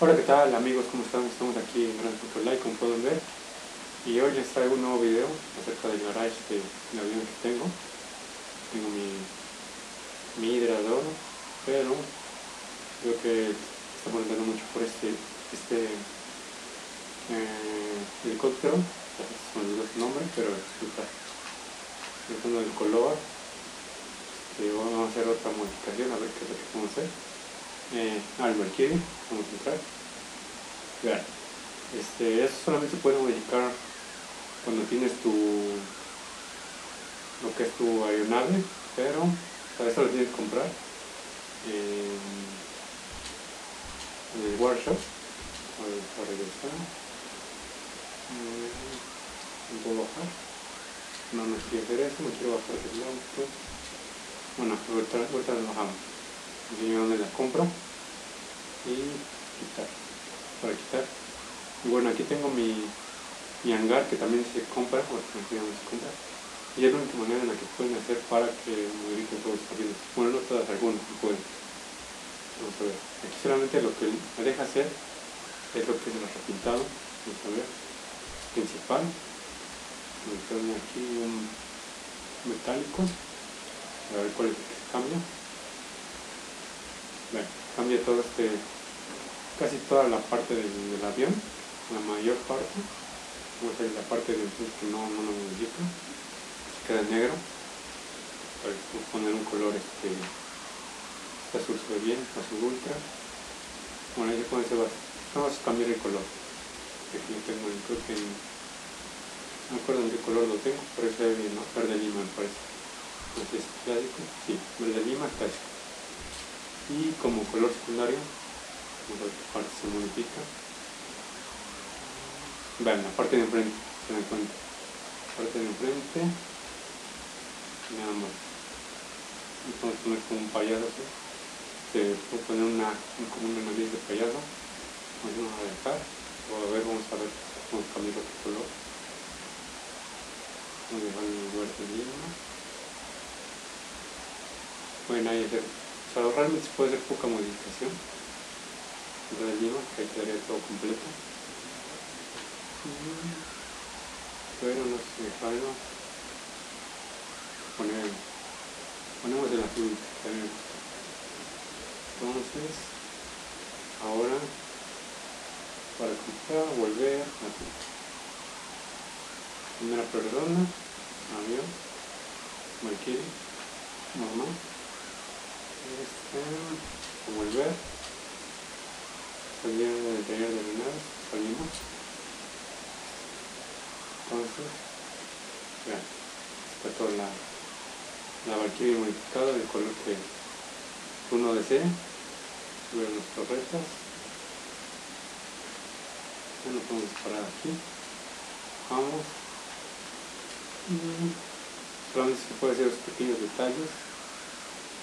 Hola, ¿qué tal amigos? ¿Cómo están? Estamos aquí en Gran Live, como pueden ver. Y hoy les traigo un nuevo video acerca del garage de, del avión que tengo. Tengo mi, mi hidrador, pero creo que está molestando mucho por este, este eh, helicóptero. Se me olvidó su nombre, pero disculpa. Dejando el color. Este, vamos a hacer otra modificación, a ver qué es lo que podemos hacer. Eh, al Mercury, vamos a entrar. Vean, este, eso solamente se puede modificar cuando tienes tu lo que es tu aeronave, pero para eso lo tienes que comprar en, el workshop. A ver, para regresar. Mm, ¿Puedo bajar? No, no quiero hacer eso, no quiero bajar del auto. Bueno, ahorita lo bajamos. Donde la compro y quitar. Para quitar. Y bueno, aquí tengo mi, mi hangar que también se compra, o se compra. Y es la única manera en la que pueden hacer para que modifiquen todos los aviones. Bueno, no todas, algunas pueden. Vamos a ver. Aquí solamente lo que me deja hacer es lo que es el repintado. Vamos a ver. Principal. Me aquí un metálico. A ver cuál es el que cambia. Bueno, cambia todo este, casi toda la parte del, del avión, la mayor parte. Vamos a ver la parte del que no, no lo modifica queda negro. Para poner un color este azul se ve bien, azul ultra. Bueno ahí se hacer vamos a cambiar el color. Aquí lo tengo creo que no me acuerdo en qué color lo tengo pero ese bien, ¿no? verde lima me parece. Entonces clásico, sí, verde lima clásico y como color secundario se modifica. Vean la parte de enfrente se dan cuenta. Parte de enfrente nada más. A poner como un payaso así se puede poner una, como una nariz de payaso. Vamos a dejar. O a ver, vamos a ver vamos a cambiar otro color. Vamos a dejar el verde lima pueden ahí hacer o sea, realmente se puede hacer poca modificación. Verde lima que quedaría todo completo. Pero no sé dejarlo poner, ponemos el azul entonces ahora para comprar volver aquí primera persona avión Valkyrie normal este volver salir del taller de lunar salimos. Entonces vean está toda la la Valkyrie modificada del color que uno desee. Ver las torretas. Ya lo podemos disparar aquí. Vamos. Y solamente se puede hacer los pequeños detalles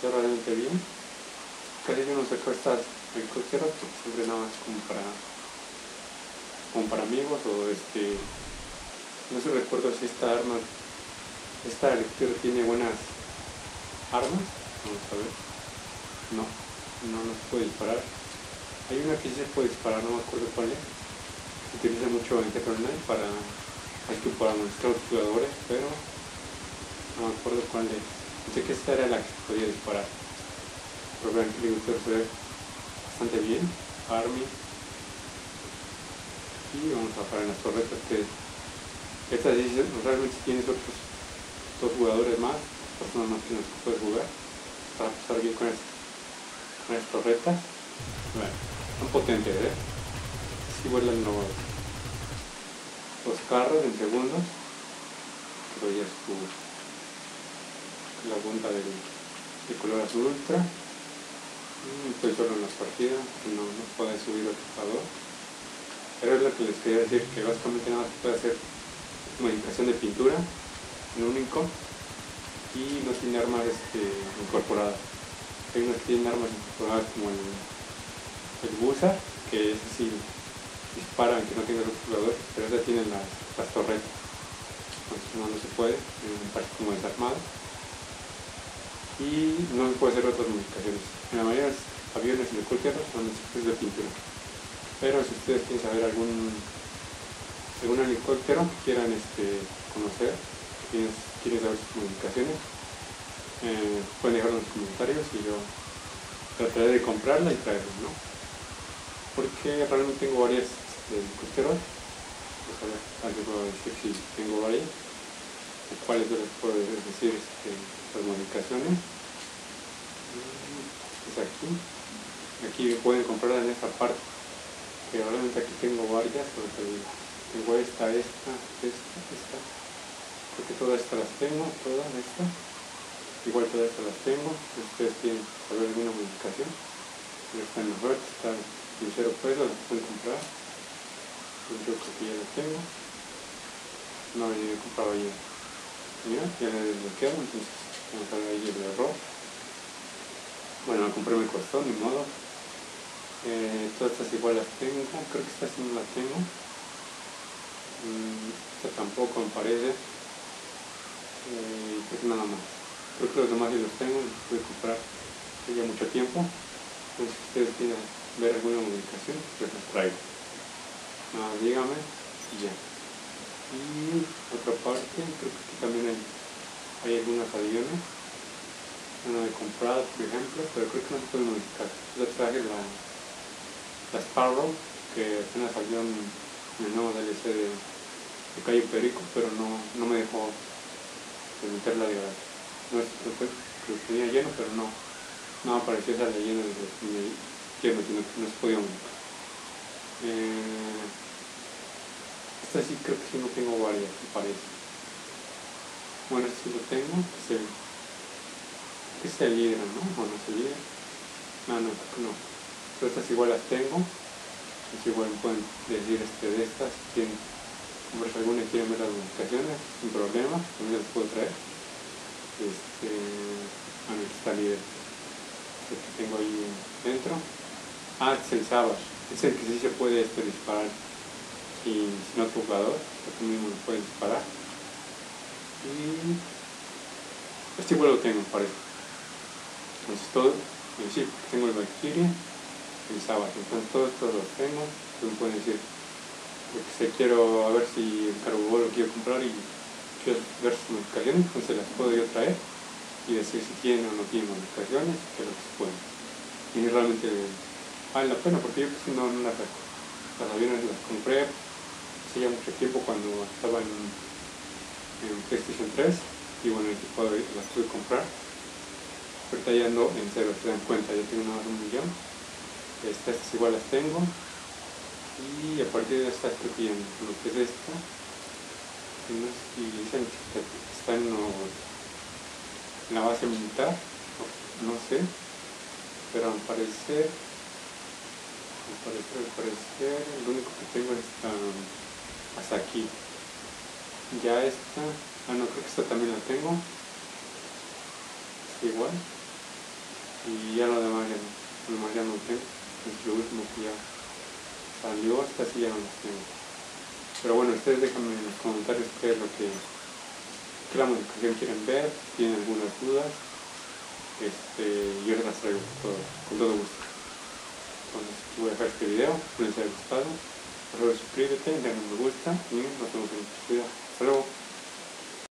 realmente bien casi yo no saco estas helicópteros porque siempre nada más como para para amigos o este no se recuerdo si esta arma esta helicóptero tiene buenas armas, vamos a ver, no, no nos puede disparar. Hay una que sí se puede disparar, no me acuerdo cuál es. Se utiliza mucho en Tetra para, para mostrar los jugadores, pero no me acuerdo cuál es. Sé que esta era la que podía disparar. Que el se ve bastante bien. Army. Y vamos a bajar en las torretas que estas realmente tienen otros dos jugadores más personas más que puede jugar para pasar bien con, con estas torretas bueno, son potentes ¿eh? si vuelan los, los carros en segundos pero ya es la punta del, de color azul ultra estoy solo en las partidas no, no puede subir el jugador pero es lo que les quería decir que básicamente nada se puede hacer modificación de pintura en único y no tiene armas este, incorporadas. Hay unas que tienen armas incorporadas como el, el Busa, que es así, dispara aunque no tenga los jugadores, pero esa tiene las, las torretas. Entonces no, no se puede, parece como desarmado. Y no se puede hacer otras modificaciones. En la mayoría de los aviones y helicópteros son de pintura. Pero si ustedes quieren saber algún, algún helicóptero que quieran este, conocer, quieren, quieren saber sus comunicaciones, eh, pueden dejarlo en los comentarios y yo trataré de comprarla y traerla, ¿no? Porque realmente tengo varias este, helicópteros, ver, alguien puedo decir si tengo varias, cuáles yo les puedo decir este, las modificaciones. Es aquí, aquí pueden comprarla en esta parte. Realmente aquí tengo varias, porque tengo esta, esta, esta, esta, todas estas las tengo, todas estas, igual todas estas las tengo, ustedes tienen saber alguna modificación, está en oferta, está en cero pesos, las pueden comprar, yo creo que ya las tengo, no he comprado ya, mira, ya la he entonces vamos a ahí el error, bueno, compré mi costó, ni modo, eh, todas estas igual las tengo, creo que esta sí no la tengo. Mm, esta tampoco me parece. Eh, pues nada más. Creo que los demás sí los tengo, los pude comprar hace ya mucho tiempo. Entonces si ustedes quieren ver alguna modificación, pues los traigo. Nada, dígame y ya. Y otra parte, creo que aquí también hay, hay algunos aviones. Uno de comprado, por ejemplo, pero creo que no se puede modificar. Yo traje la la Sparrow, que apenas salió en el nuevo DLC de, de Calle Perico, pero no, no me dejó meterla de no es que lo tenía lleno, pero no, no apareció esa leyenda de tenía lleno, sino que no se podía eh, esta sí creo que sí no tengo varias, me parece. Bueno, este sí lo tengo, es el, es el líder, ¿no? O no es el líder. No, no, no. Estas igual las tengo. Es igual pueden decir este, de estas si tienen comprar alguna quieren ver las modificaciones sin problema también las puedo traer. Este bueno aquí está líder este que tengo ahí dentro. Ah es el Savage. Es el que sí se puede este, disparar sin, sin otro jugador tú mismo lo puedes disparar y este igual lo tengo parece entonces todo sí, tengo el Valkyrie el sábado. Entonces todos estos los tengo, entonces pueden decir, porque quiero a ver si el cargo lo quiero comprar y quiero ver sus modificaciones, entonces las puedo yo traer y decir si tienen o no tienen modificaciones, que lo que se pueden. Y realmente vale la pena porque yo pues, no, no las, las aviones las compré hace ya mucho tiempo cuando estaba en, en PlayStation 3 y bueno, el equipo las pude comprar. Ahorita ya ando en cero, se dan cuenta, ya tengo más un millón. Estas igual las tengo. Y a partir de esta estoy viendo lo que es esta y dicen que está en, la base militar no sé. Pero al parecer al parecer, al parecer lo único que tengo es esta hasta aquí ya esta ah no creo que esta también la tengo es igual y ya lo demás ya no, lo demás ya no tengo es lo último que ya salió, hasta así ya no las tengo. Pero bueno, ustedes déjenme en los comentarios qué es lo que, qué la modificación quieren ver, tienen algunas dudas, este, yo les las traigo con todo, gusto. Entonces, voy a dejar este video, espero les haya gustado. Suscríbete, denle me gusta y nos vemos en el video. Hasta luego.